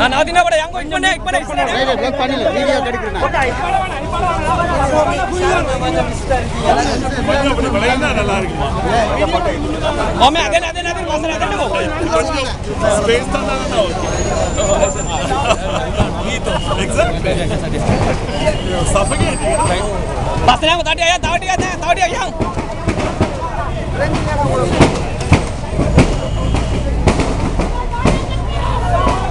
நான் அதினா கூட எங்க இப்பனே இப்பனே பிளாக் பண்ணல வீடியோ எடுக்கிறேன் நல்லா இருக்குமா மாமே அதே அதே அதே வாசன அதே போ ஸ்பேஸ் தான் எக்ஸாக்ட் suffocating. வாசன yang tadi ayah tadi ayah tadi Oh!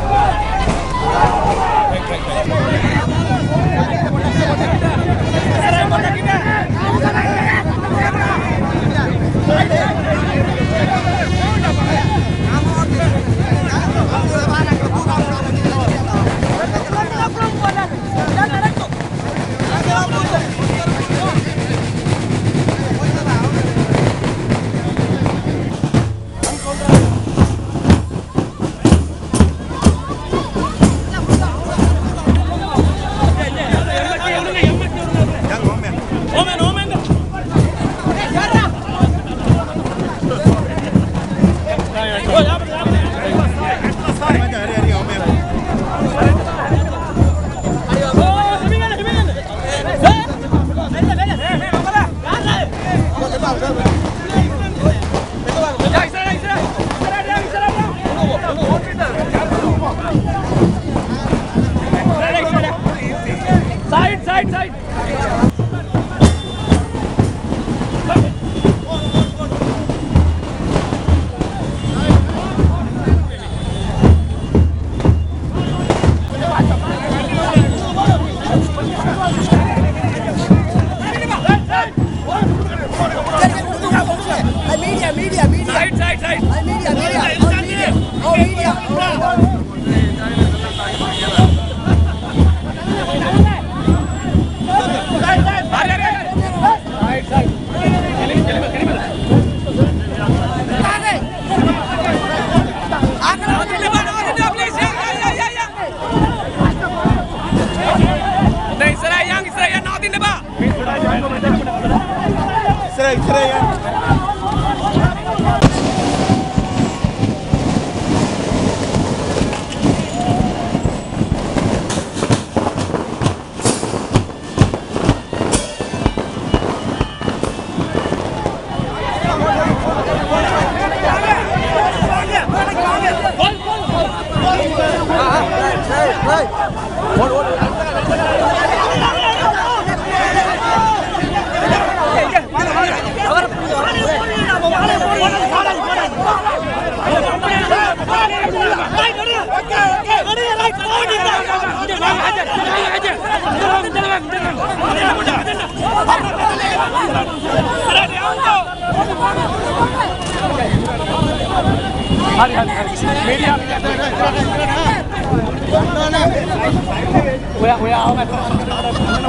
هذه هذه ميديا ويا ويا عمر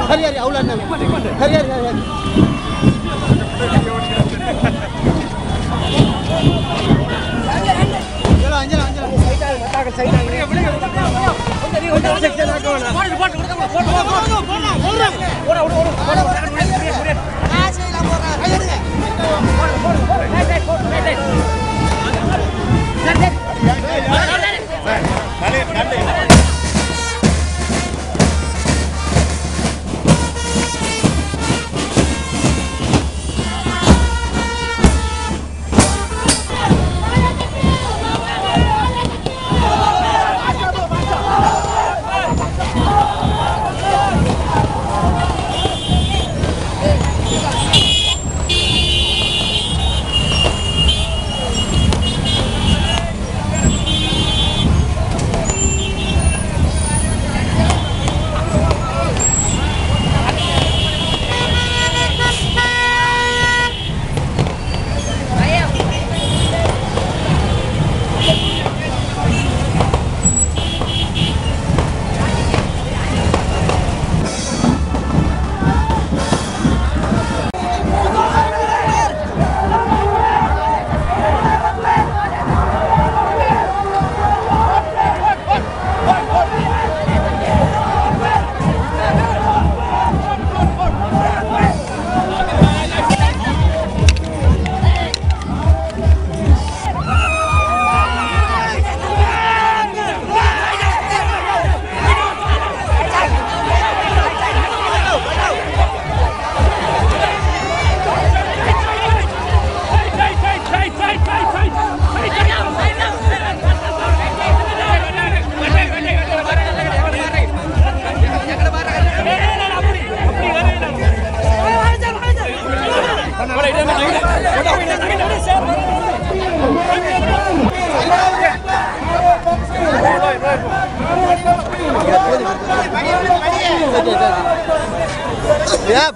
هري هري اولادنا هري هري هري 오라 오라 오라 Yep.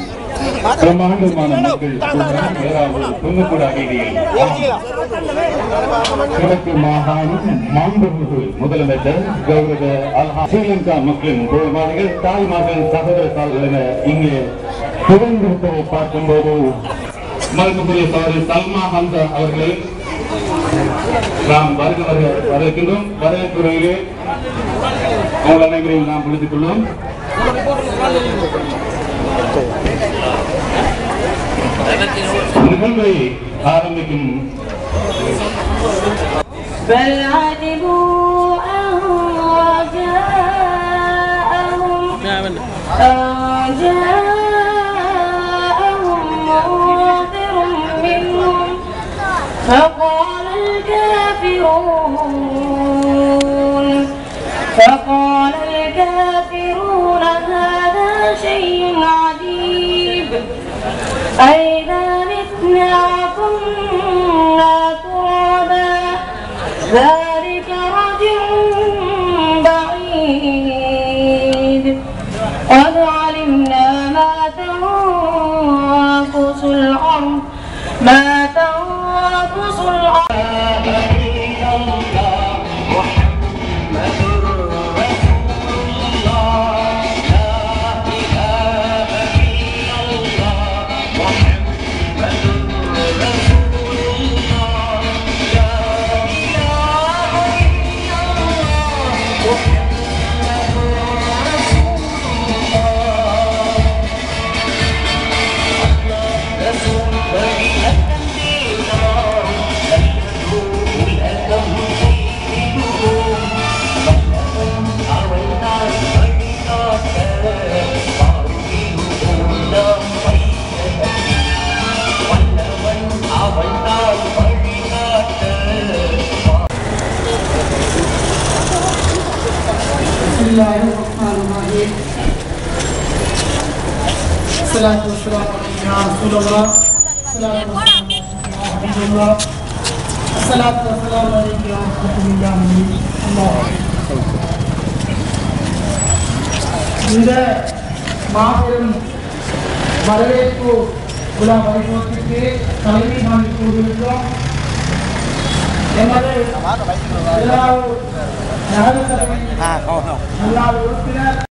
பிரம்மாண்டமான மக்கள் துங்கக்கூட அகதியில் கிழக்கு மாகாணம் மாண்புமிகு முதலமைச்சர் கௌரவ அல்ஹா ஸ்ரீலங்கா மக்களின் தோல்மார்கள் தாய்மார்கள் சகோதர தாள்கள் என இங்கே சுதந்திரத்தை பார்க்கும்போது மருத்துவ சோதரி சல்மா ஹம்சா அவர்களை நாம் வருக வருக வரவேற்கின்றோம். வரவேற்புரையிலே உங்கள் அனைவரையும் நாம் விடுத்துக் கொள்வோம். بل عجبوا أن جاءهم أن جاءهم منذر منهم فقال الكافرون فقال ذلك رجع بعيد. قد علمنا ما تنقص الأرض ما تنقص الأرض. இந்த மாபெரும் வரவேற்பு விழா வைபவத்திற்கு தலைமை நாங்கள் கூறியிருக்கிறோம் எமது Ah, không, không.